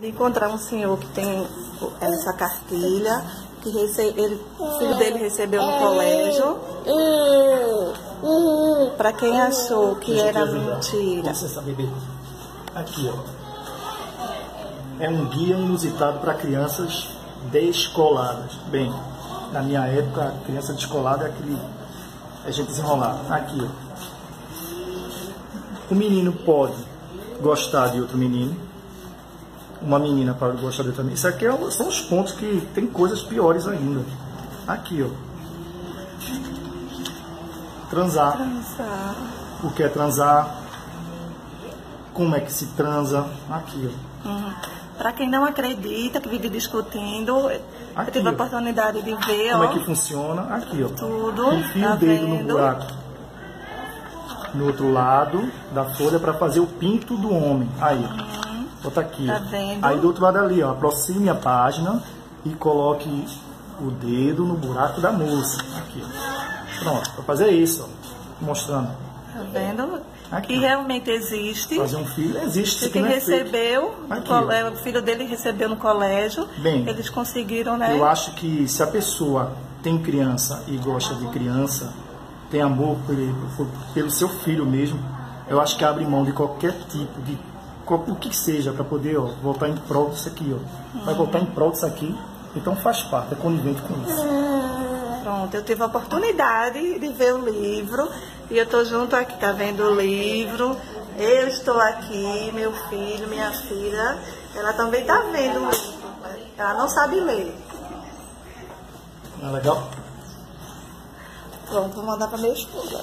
De encontrar um senhor que tem essa cartilha, que recebe, ele, o filho dele recebeu no colégio. Para quem achou que era mentira. Licença, bebê. Aqui, ó. É um guia inusitado para crianças descoladas. Bem, na minha época, a criança descolada é aquele. A gente desenrolar. Aqui, ó. O menino pode gostar de outro menino. Uma menina pode gostar de outra menina. Isso aqui é são os pontos que tem coisas piores ainda. Aqui, ó. Transar Transar. o que é transar, como é que se transa, aqui, ó. Uhum. Para quem não acredita, que vive discutindo, eu Aqui, tive a ó. oportunidade de ver como ó, é que funciona, aqui, ó. tudo. Enfia tá o dedo vendo? no buraco. No outro lado da folha para fazer o pinto do homem. Aí, ó. Bota aqui, Tá vendo? Aí do outro lado ali, ó, aproxime a página e coloque o dedo no buraco da moça. Aqui. Pronto, para fazer isso, ó. Mostrando. Tá vendo? Aqui. Que realmente existe. Fazer um filho existe. E quem não é recebeu, Aqui, o filho dele recebeu no colégio, Bem, eles conseguiram, né? Eu acho que se a pessoa tem criança e gosta de criança, tem amor por- pelo seu filho mesmo, eu acho que abre mão de qualquer tipo de o que seja para poder ó, voltar em prol disso aqui, ó. Vai voltar em prol disso aqui, então faz parte, é conivente com isso. Pronto, eu tive a oportunidade de ver o livro e eu tô junto aqui, tá vendo o livro. Eu estou aqui, meu filho, minha filha, ela também tá vendo o livro. Ela não sabe ler. Não é legal? Pronto, vou mandar para meu esposo.